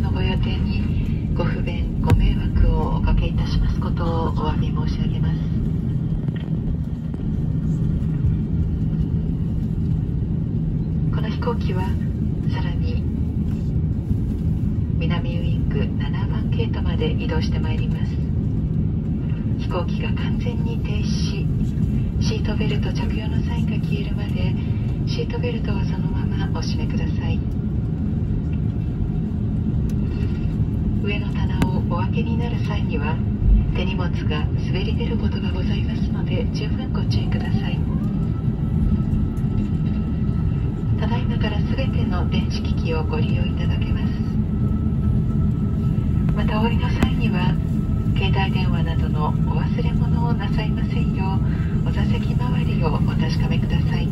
のこれからのご予定にご不便ご迷惑をおかけいたしますことをお詫び申し上げます。この飛行機はさらに南ウイング7番ゲートまで移動してまいります。飛行機が完全に停止。しシートベルト着用のサインが消えるまでシートベルトはそのままお締めください。上の棚をお開けになる際には手荷物が滑り出ることがございますので十分ご注意ください。ただいまから全ての電子機器をご利用いただけます。またお降りの際には携帯電話などのお忘れ物をなさいませんようお座席周りをお確かめください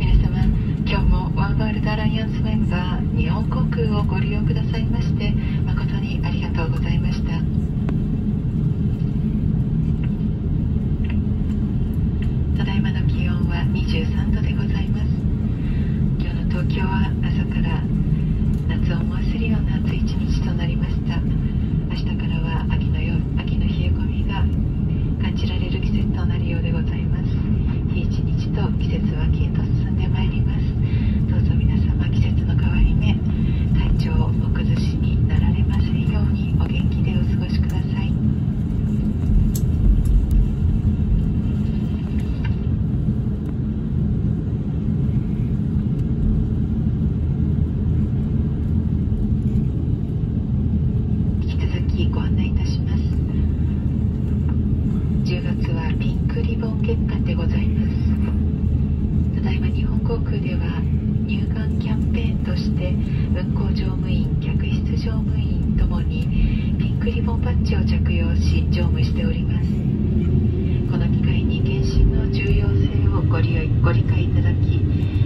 皆様今日もワンワールドアライアンスメンバー日本航空をご利用くださいまして誠にありがとうございましたただいまの気温は23度でございます今日の東京は朝から夏を思わせるような暑い一日となりました明日からは秋の夜秋の冷え込みが感じられる季節となるようでございます日一日と季節は秋へと進んでまいりますどうぞ皆様季節の変わり目体調をお崩しになられませんようにお元気でお過ごしください引き続きご案内いたします10月はピンクリボン月間でございますただいま日本航空では入館キャンペーンとして運航乗務員客室乗務員ともにピンクリボンバッジを着用し乗務しております。この機会に検診の重要性をご利用ご理解いただき